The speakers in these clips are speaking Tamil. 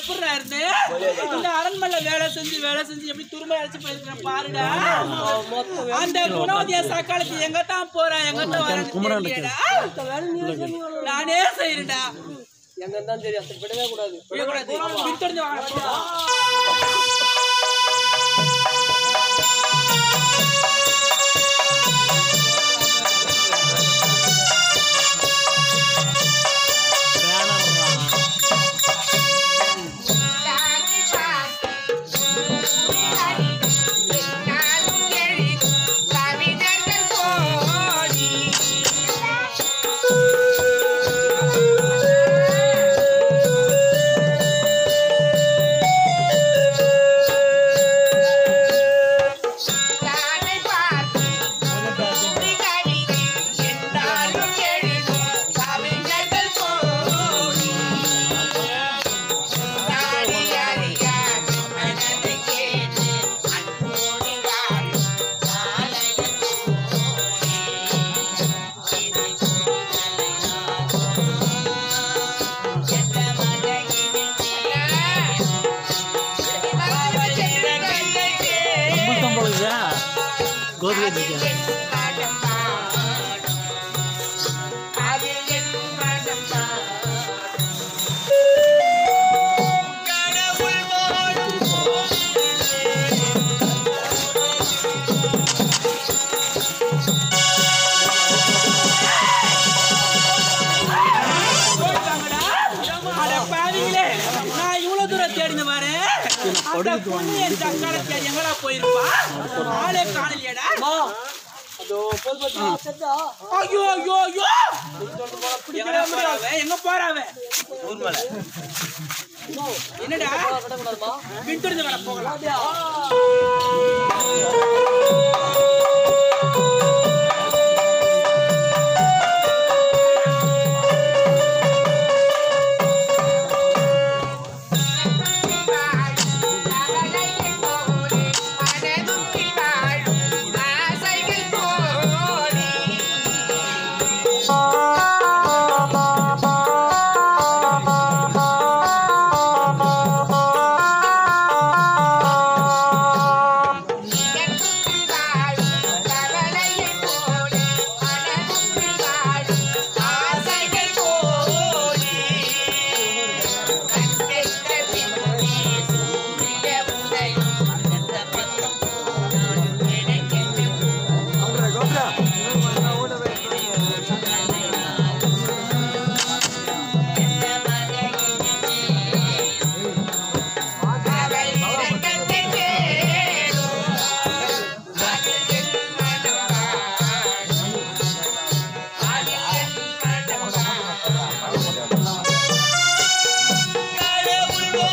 எப்படிடா? இந்த வேலை செஞ்சு வேலை செஞ்சு எப்படி துரும்ப அழைச்சு போயிருக்கிறேன் பாருடா. அந்த குணவதிய சக்காலத்து எங்க தான் போறா எங்க தான். நானே செய்யறேன்டா எங்க தான் தெரியும் விடவே கூடாது. விடக்கூடாது. பின்தொடர்ந்து again. எங்கடா போயிருப்பா? ஆளே காணலையேடா. ஐயோ, ஐயோ, ஐயோ. எங்க போறா அவ? என்னடா? பின்தொடர்ந்து போகலாம்.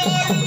Lord.